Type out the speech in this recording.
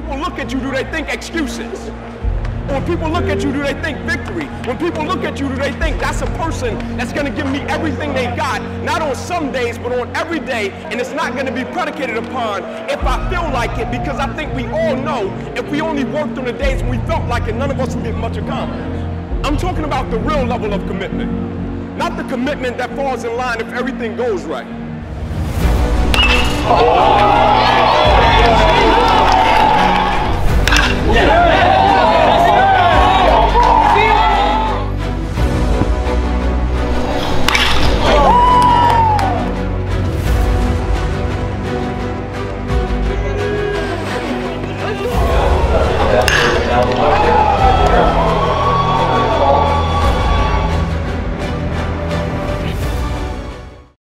people look at you, do they think excuses? When people look at you, do they think victory? When people look at you, do they think that's a person that's gonna give me everything they got, not on some days, but on every day, and it's not gonna be predicated upon if I feel like it, because I think we all know if we only worked on the days when we felt like it, none of us would get much accomplished. I'm talking about the real level of commitment, not the commitment that falls in line if everything goes right. Oh.